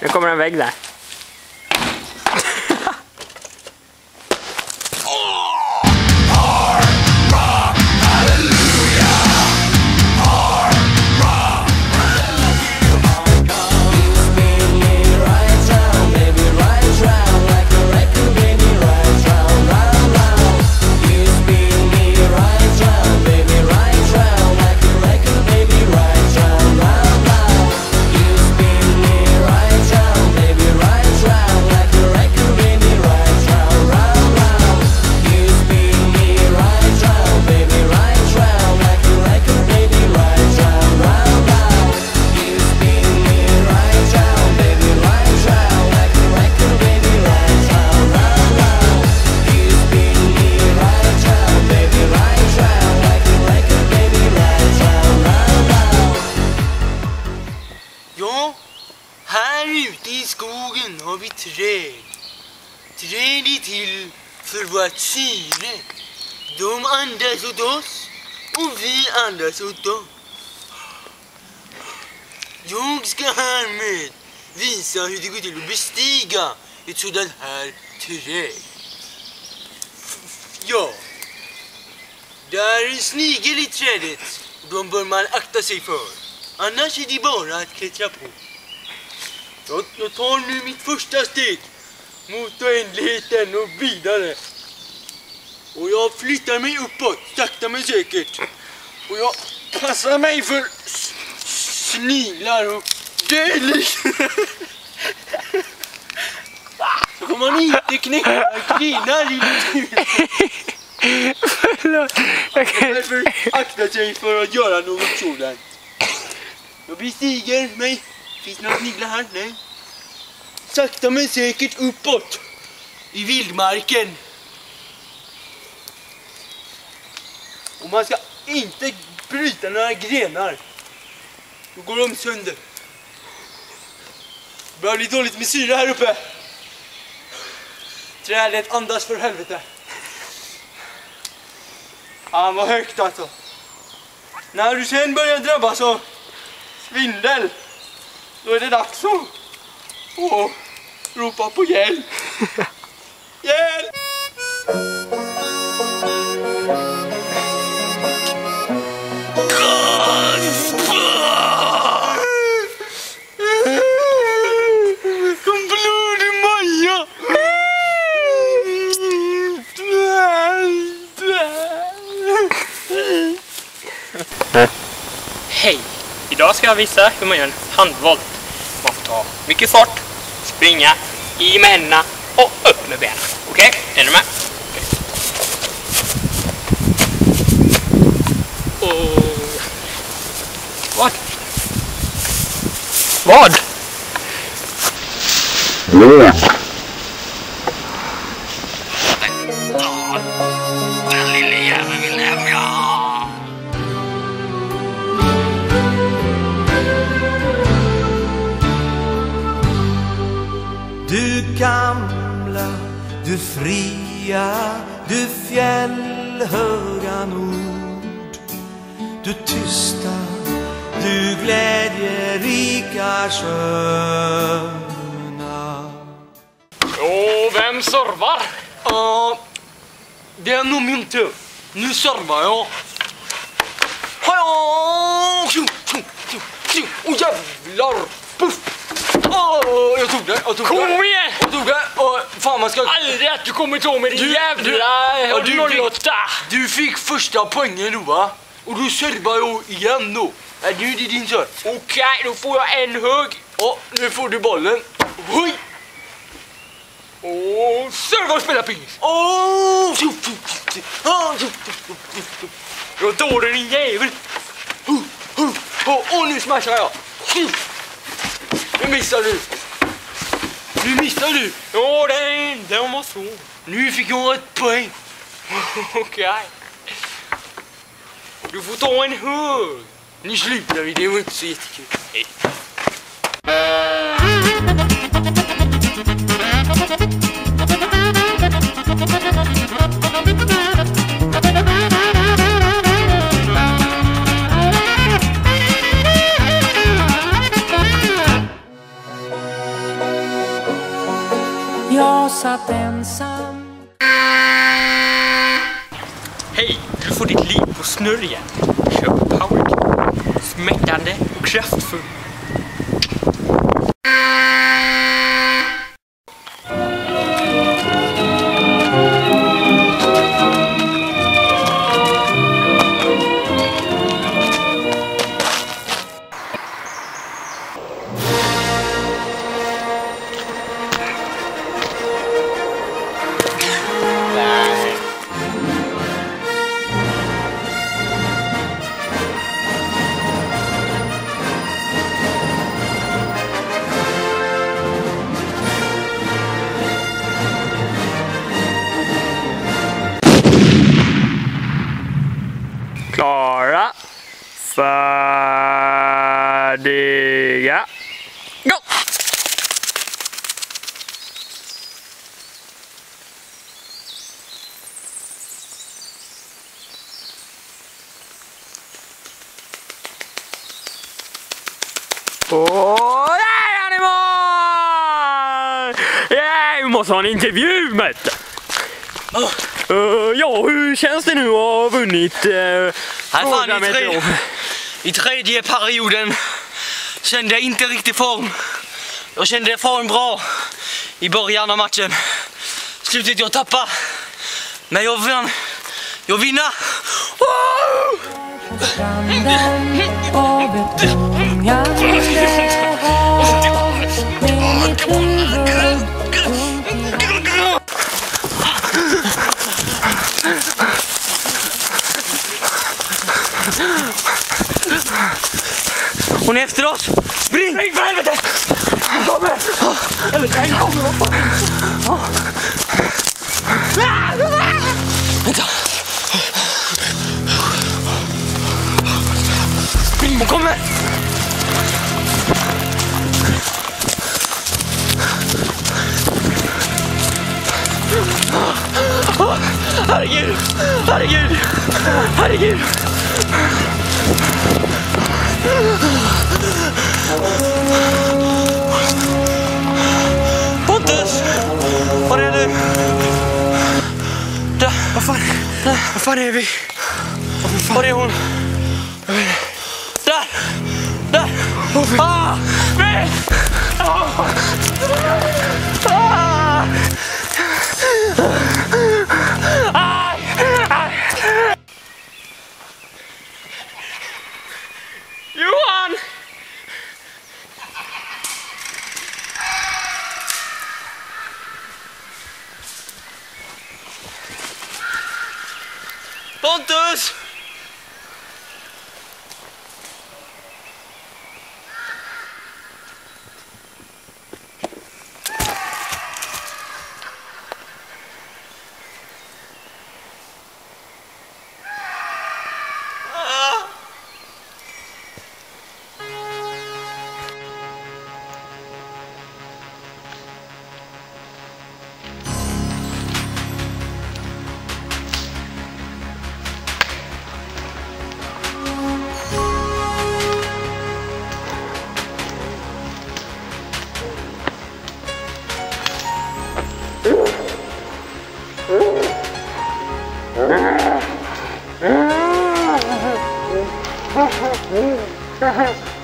Nu kommer en vägg där. Träd är till för vårt syre. De andas åt oss och vi andas åt dem. Jag ska härmed visa hur det går till att bestiga ett sådant här träd. Ja, där är en snigel i trädet. De bör man akta sig för. Annars är det bara att klättra på. Jag tar nu mitt första steg mot oändligheten och vidare. Och jag flyttar mig uppåt, sakta men säkert. Och jag passar mig för sniglar och dödlig. Så kommer man inte knäcka grenar i. Förlåt. Okej. Därför akta sig för att göra något sådant. Jag bestiger mig. Finns det några sniglar här? Nej. Sakta men säkert uppåt. I vildmarken. Och man ska inte bryta några grenar. Då går de sönder. Det börjar bli dåligt med syre här uppe. Trädet andas för helvete. Han var högt alltså. När du sen börjar drabbas av svindel, då är det dags att att ropa på hjälp. Hjälp! Kom blodig Maja! Hej! Idag ska jag visa hur man gör en handvolt. Man får ta mycket fart, springa, i med händerna och upp med benen. Okej? Är ni med? Och... Vad? Vad? Den Du gamla, du fria, du fjällhöga nord Du tysta, du glädjerika sköna Och vem servar? Ja, det är nog min tur. Nu servar jag. Tjo, tjo, tjo, tjo. Åh jävlar! Åh, jag tog det, jag tog Kom det. igen! Jag tog det. Och fan man ska... Aldrig att du kommer ta med din Du- jävla du- du- 08! Du fick första poängen då va? Och då servar jag igen då. Är du det är din tur? Okej, då får jag en hög. Och nu får du bollen. Hoj! Och serva och spela pingis. Åh! Tjo. Jag tar den din jävel. Och nu smashar jag. Du. Nu missar du. Ja, den, den var så. Nu fick jag ett poäng. Okej. Du får ta en hög. Nu slutar vi, det var inte så jättekul. Jag satt ensam Hej! Du får ditt liv på snurr igen. Köp Powercube. Smäckande och kraftfull. Klara. Färdiga. Gå! Och där är ni mål! Yeah, vi måste ha en intervju med Eh, ja, hur känns det nu att ha vunnit uh, Nej, fan, i, tre, I tredje perioden kände jag inte riktigt form. Jag kände form bra i början av matchen. Slutet jag tappade. Men jag vann. Jag vinner! Wow! Herregud! Herregud! Herregud! Pontus! Var är du? Där. Vad fan? Vad fan är vi? Var är hon? Där! Där! Ah! Nej! Ah! Ah!